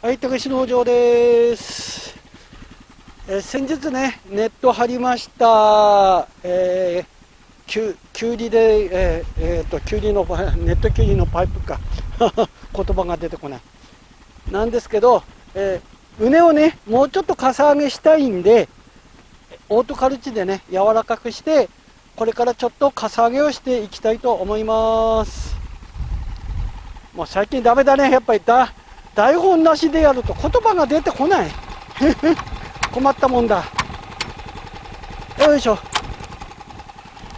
はい、高橋農場です。えー先日ね、ネット張りました、えー、きゅきゅうりで、えーえーと、きゅうりの、ネットきゅうりのパイプか。言葉が出てこない。なんですけど、えー、畝をね、もうちょっとかさ上げしたいんで、オートカルチでね、柔らかくして、これからちょっとかさ上げをしていきたいと思います。もう最近ダメだね、やっぱりだ台本なしでやると言葉が出てこない。困ったもんだ。よいしょ。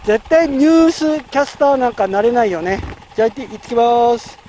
絶対ニュースキャスターなんかなれないよね。じゃあ行って行ってきます。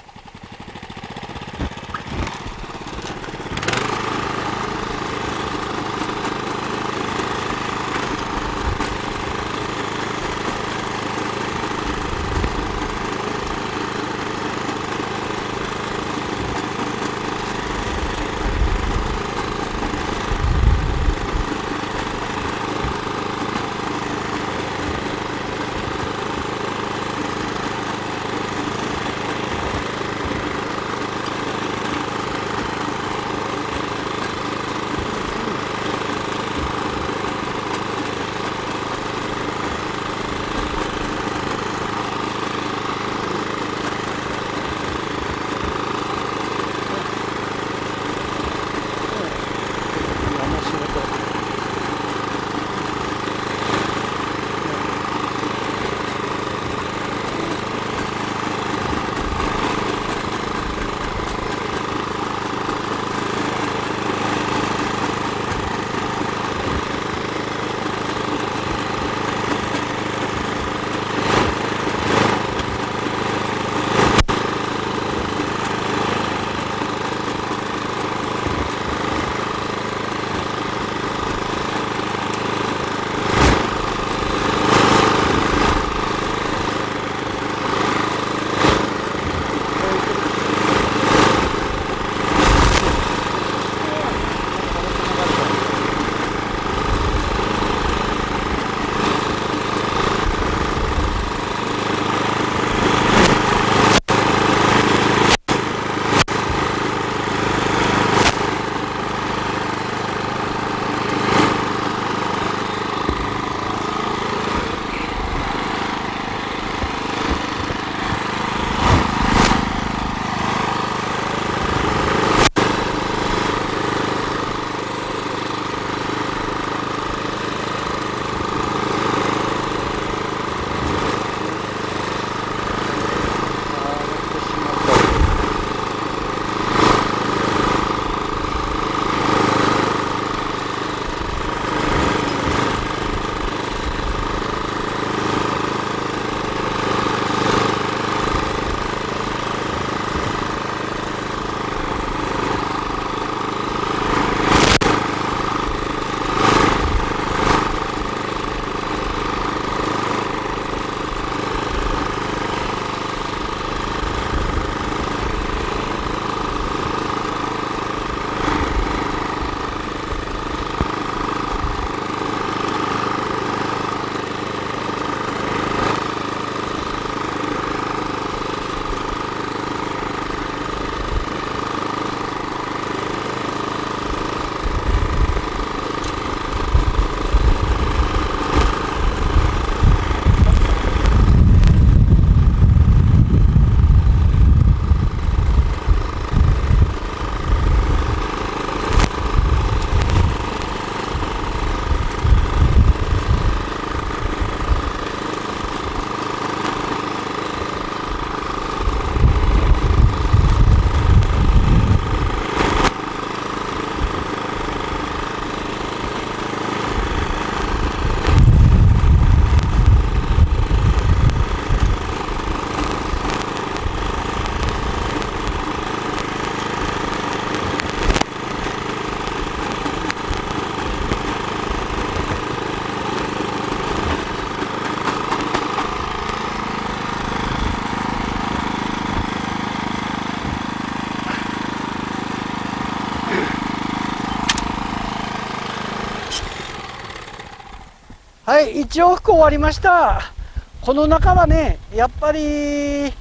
はい、一往復終わりました。この中はね、やっぱり、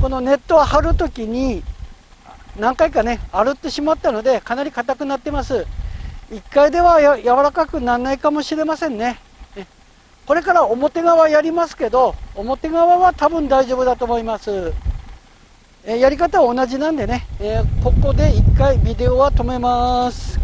このネットを張るときに、何回かね歩ってしまったのでかなり硬くなってます。1回ではや柔らかくならないかもしれませんね。これから表側やりますけど表側は多分大丈夫だと思います。えやり方は同じなんでね、えここで1回ビデオは止めます。